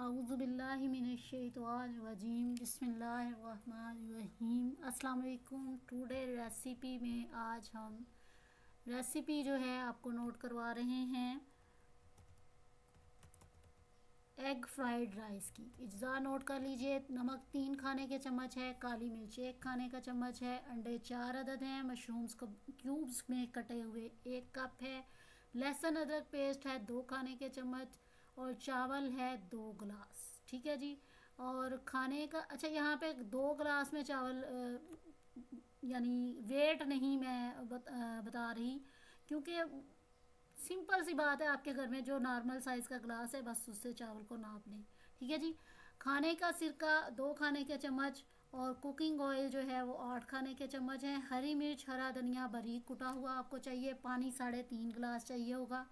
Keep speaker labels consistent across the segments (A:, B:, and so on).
A: आउज़बिल्लिमिनशैतवानरजीम बिस्मिल्लाहिर्रहमानिर्रहीम अस्सलाम वालेकुम टुडे रेसिपी में आज हम रेसिपी जो है आपको नोट करवा रहे हैं। एग फ्राइड राइस की। इज्जा नोट कर लीजिए। नमक तीन खाने के चम्मच है। काली मिर्च एक खाने का चम्मच है। अंडे चार अदद हैं। मशरूम्स को क्यूब्स में कटे हुए एक कप है। लहसुन अदरक पेस्ट है। दो खाने के चम्मच। और चावल है दो गिलास ठीक है जी? और खाने का अच्छा यहाँ पे दो गिलास में चावल यानी वेट नहीं मैं बत, आ, बता रही क्योंकि सिंपल सी बात है आपके घर में जो नॉर्मल साइज़ का गिलास है बस उससे चावल को नाप लें ठीक है जी? खाने का सिरका दो खाने के चम्मच और कुकिंग ऑयल जो है वो आठ खाने के चम्मच हैं। हरी मिर्च हरा धनिया बारीक कुटा हुआ आपको चाहिए पानी साढ़े तीन गिलास चाहिए होगा।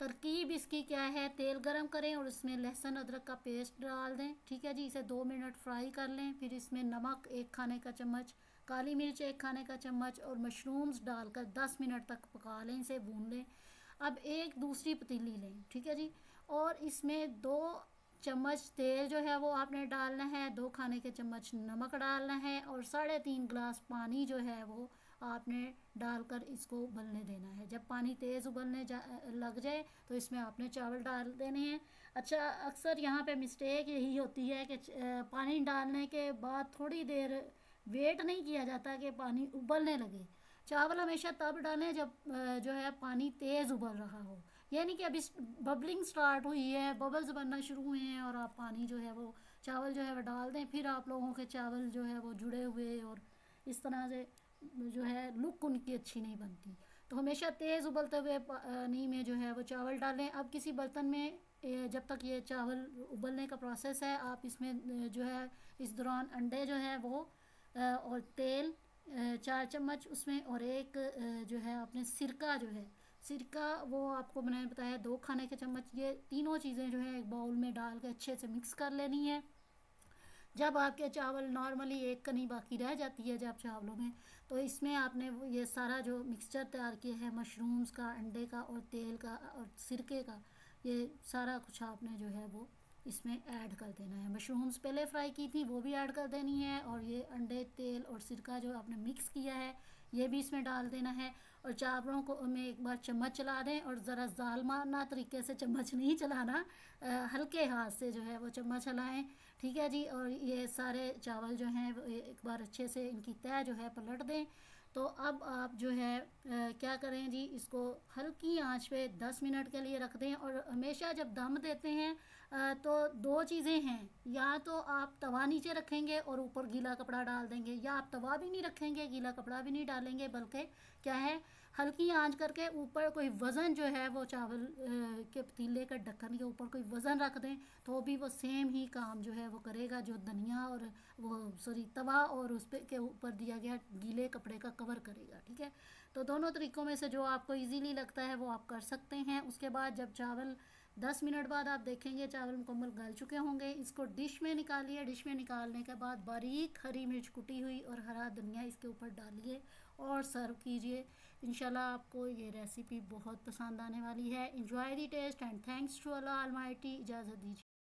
A: तरकीब इसकी क्या है? तेल गरम करें और इसमें लहसुन, अदरक का पेस्ट डाल दें। ठीक है जी, इसे दो मिनट फ्राई कर लें। फिर इसमें नमक, एक खाने का चम्मच, काली मिर्च, एक खाने का चम्मच और मशरूम्स डालकर दस मिनट तक पका लें, इसे भून लें। अब एक दूसरी पतीली लें। ठीक है जी? और इसमें दो चम्मच तेल जो है वो आपने डालना है, दो खाने के चम्मच नमक डालना है और साढ़े तीन गिलास पानी जो है वो आपने डालकर इसको उबलने देना है। जब पानी तेज़ उबलने जा, लग जाए तो इसमें आपने चावल डाल देने हैं। अच्छा अक्सर यहाँ पे मिस्टेक यही होती है कि पानी डालने के बाद थोड़ी देर वेट नहीं किया जाता कि पानी उबलने लगे। चावल हमेशा तब डालें जब जो है पानी तेज़ उबल रहा हो। यानी कि अभी बबलिंग स्टार्ट हुई है, बबल्स बनना शुरू हुए हैं और आप पानी जो है वो, चावल जो है वो डाल दें, फिर आप लोगों के चावल जो है वो जुड़े हुए और इस तरह से जो है, लुक उनकी अच्छी नहीं बनती। तो हमेशा तेज़ उबलते हुए पानी में जो है, वो चावल डालें। अब किसी बर्तन में जब तक ये चावल उबलने का प्रोसेस है, आप इसमें जो है, इस दौरान अंडे जो है, वो और तेल चार चम्मच उसमें, और एक जो है अपने सिरका जो है, सिरका वो आपको मैंने बताया, दो खाने के चम्मच, ये तीनों चीज़ें जो है, एक बाउल में डाल के अच्छे से मिक्स कर लेनी है। जब आपके चावल नॉर्मली एक कनी बाकी रह जाती है जब चावलों में तो इसमें आपने ये सारा जो मिक्सचर तैयार किया है मशरूम्स का, अंडे का और तेल का और सिरके का, ये सारा कुछ आपने जो है वो इसमें ऐड कर देना है। मशरूम्स पहले फ्राई की थी, वो भी ऐड कर देनी है और ये अंडे, तेल और सिरका जो आपने मिक्स किया है ये भी इसमें डाल देना है और चावलों को में एक बार चम्मच चला दें और ज़रा जालमाना तरीके से चम्मच नहीं चलाना हल्के हाथ से जो है वो चम्मच चलाएँ ठीक है जी? और ये सारे चावल जो हैं एक बार अच्छे से इनकी तय जो है पलट दें। तो अब आप जो है आ, क्या करें जी? इसको हल्की आँच पे 10 मिनट के लिए रख दें और हमेशा जब दम देते हैं आ, तो दो चीज़ें हैं। या तो आप तवा नीचे रखेंगे और ऊपर गीला कपड़ा डाल देंगे या आप तवा भी नहीं रखेंगे गीला कपड़ा भी नहीं डालेंगे बल्कि क्या है, हल्की आँच करके ऊपर कोई वज़न जो है, वो चावल के पतीले के ढक्कन के ऊपर कोई वज़न रख दें तो भी वो सेम ही काम जो है वो करेगा, जो धनिया और वो सॉरी तवा और उस पर के ऊपर दिया गया गीले कपड़े का कवर करेगा, ठीक है? तो दोनों तरीक़ों में से जो आपको ईजीली लगता है, वो आप कर सकते हैं। उसके बाद जब चावल दस मिनट बाद आप देखेंगे, चावल मुकम्मल गल चुके होंगे, इसको डिश में निकालिए। डिश में निकालने के बाद बारीक हरी मिर्च कुटी हुई और हरा धनिया इसके ऊपर डालिए और सर्व कीजिए। इंशाल्लाह आपको ये रेसिपी बहुत पसंद आने वाली है। Enjoy the taste and thanks to अल्लाह इजाज़त दीजिए।